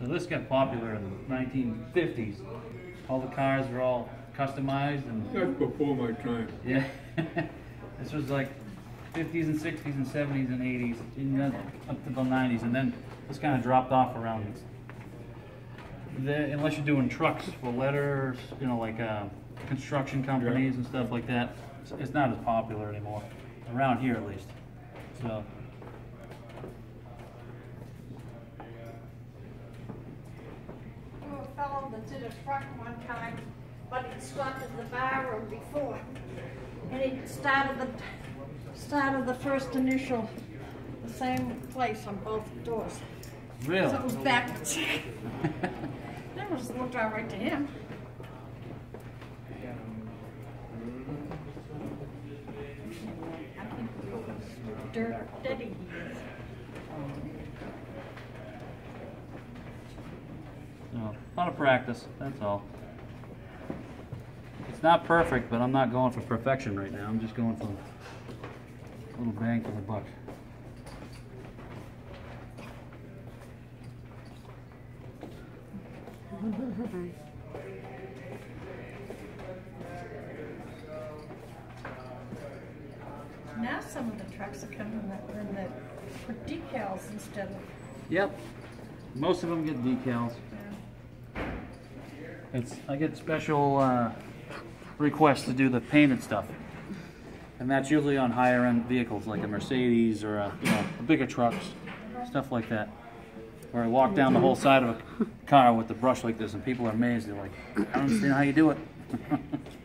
So this got popular in the 1950s. All the cars were all customized and That's before my time. yeah. this was like 50s and 60s and 70s and 80s, and then up to the 90s, and then this kind of dropped off around. The, unless you're doing trucks for letters, you know, like uh, construction companies and stuff like that, it's, it's not as popular anymore around here at least. So. Fellow did a truck one time, but he started the bar room before. And it started the, started the first initial, the same place on both doors. Really? So it was backwards. That was looked all right to him. I think it Dirt he is. No, a lot of practice, that's all. It's not perfect, but I'm not going for perfection right now. I'm just going for a little bang for the buck. Now some of the trucks are coming that, in the, put decals instead of, Yep. Most of them get decals. It's I get special uh, requests to do the painted stuff, and that's usually on higher end vehicles like a Mercedes or a, you know, bigger trucks, stuff like that. Where I walk down the whole side of a car with the brush like this, and people are amazed. They're like, "I don't understand how you do it."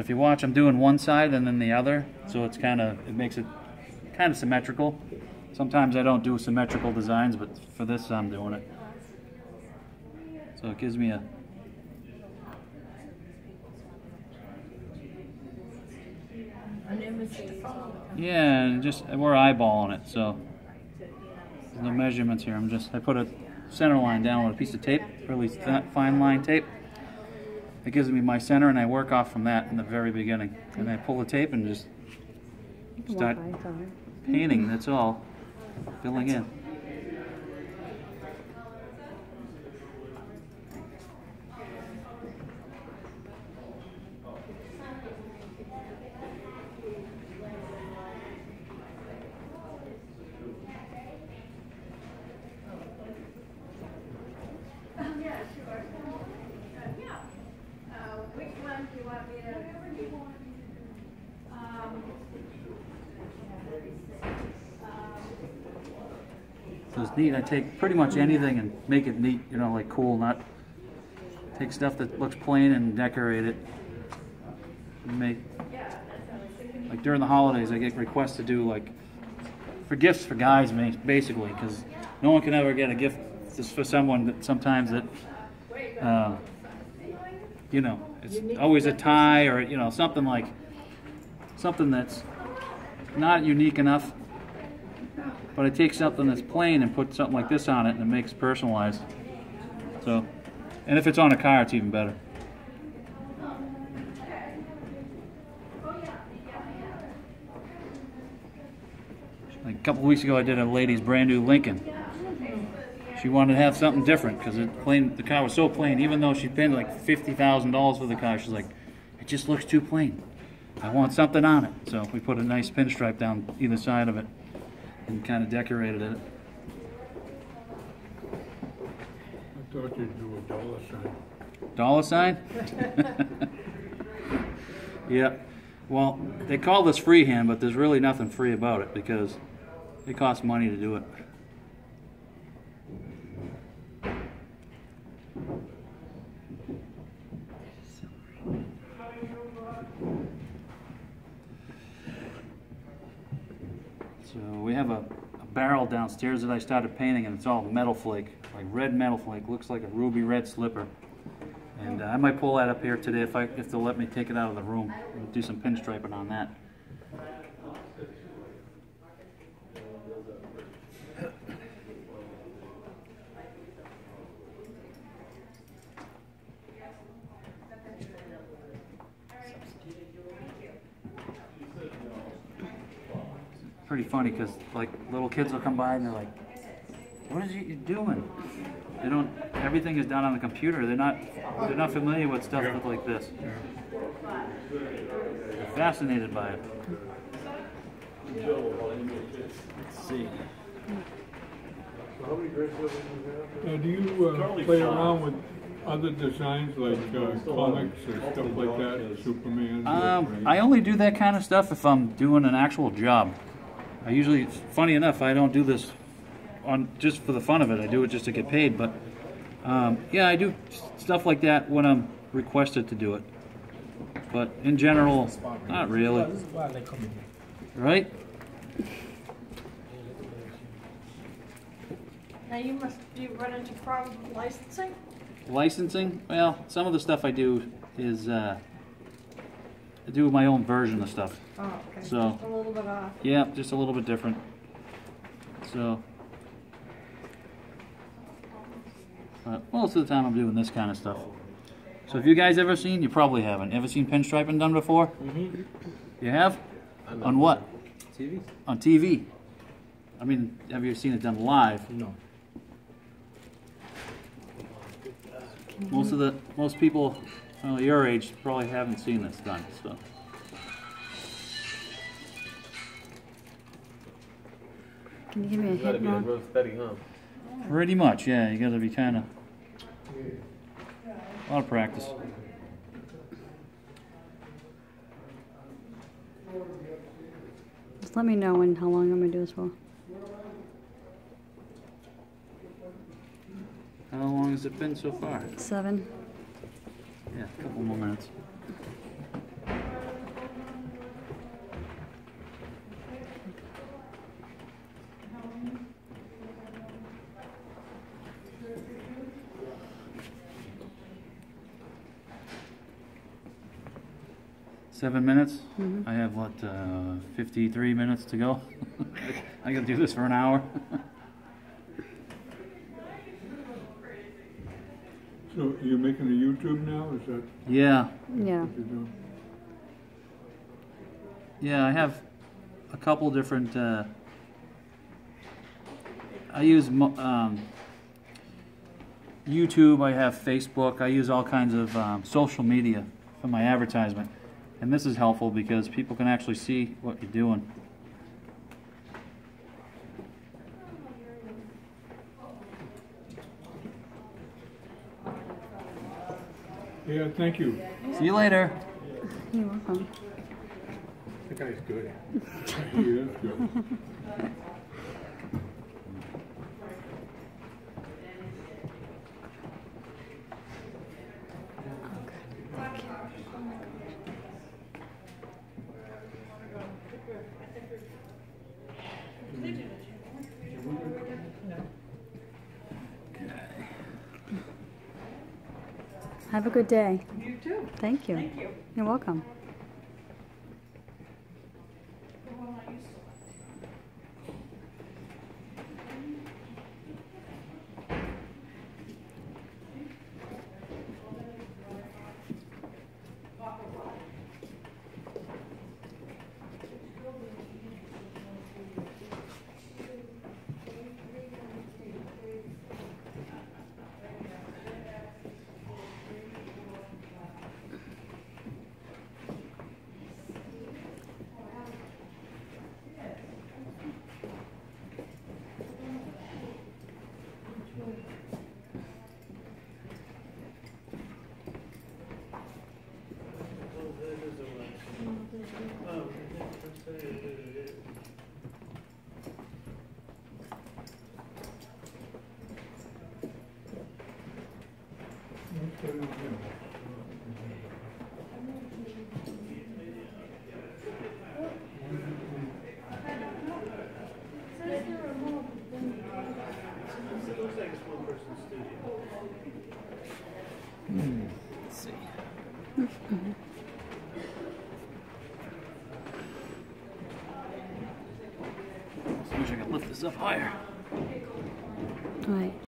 if you watch, I'm doing one side and then the other, so it's kind of it makes it kind of symmetrical. Sometimes I don't do symmetrical designs, but for this I'm doing it. So it gives me a the yeah, and just we're eyeballing it, so no measurements here. I'm just I put a center line down with a piece of tape, really fine line tape. It gives me my center, and I work off from that in the very beginning. And I pull the tape and just start painting. That's all, filling in. Yeah, sure. Uh, yeah. Uh, which one do you want me to? Um, It's neat. I take pretty much anything and make it neat, you know, like cool, not take stuff that looks plain and decorate it. And make like during the holidays, I get requests to do like for gifts for guys, basically, because no one can ever get a gift just for someone that sometimes that, uh, you know, it's always a tie or you know something like something that's not unique enough but I take something that's plain and put something like this on it and it makes personalized. So, and if it's on a car, it's even better. Like a couple weeks ago, I did a lady's brand new Lincoln. She wanted to have something different because the car was so plain. Even though she paid like fifty thousand dollars for the car, she's like, it just looks too plain. I want something on it. So we put a nice pinstripe down either side of it and kind of decorated it. I thought you'd do a dollar sign. Dollar sign? yeah. Well, they call this freehand, but there's really nothing free about it because it costs money to do it. So we have a, a barrel downstairs that I started painting, and it's all metal flake, like red metal flake. Looks like a ruby red slipper. And uh, I might pull that up here today if I if they'll let me take it out of the room and do some pinstriping on that. Pretty funny because like little kids will come by and they're like, "What is you doing?" They don't. Everything is done on the computer. They're not. They're not familiar with stuff Yeah. like this. Yeah. They're fascinated by it. Let's see. Now, do you uh, play around with other designs like uh, comics or stuff like that, Superman? Um, I only do that kind of stuff if I'm doing an actual job. I usually, funny enough, I don't do this on just for the fun of it. I do it just to get paid. But um, yeah, I do stuff like that when I'm requested to do it. But in general, not really. Right? Now you must, do you run into problems with licensing? Licensing? Well, some of the stuff I do is uh, I do my own version of stuff. Oh, okay, So- just a little bit off. Yeah, just a little bit different. So, but most of the time I'm doing this kind of stuff. So, if you guys ever seen? You probably haven't. Ever seen pinstriping done before? Mm-hmm. You have? On what? TV? On TV. I mean, have you seen it done live? No. Most of the most people well, your age probably haven't seen this done. So, Can you give me a You gotta hint, be a Mom? real steady, huh? pretty much, yeah. You got to be kind of a lot of practice. Just let me know when how long I'm gonna do this for. How long has it been so far? Seven. Yeah, a couple more minutes. Seven minutes? I have what, uh, 53 minutes to go? I gotta do this for an hour. So you're making a YouTube now, is that yeah, Yeah. what you're doing? Yeah, I have a couple different. Uh, I use um, YouTube. I have Facebook. I use all kinds of um, social media for my advertisement, and this is helpful because people can actually see what you're doing. Yeah, thank you. See you later. You're welcome. The guy's good. He is good. Have a good day. You too. Thank you. Thank you. You're welcome. Let's see. I wish I could lift this up higher.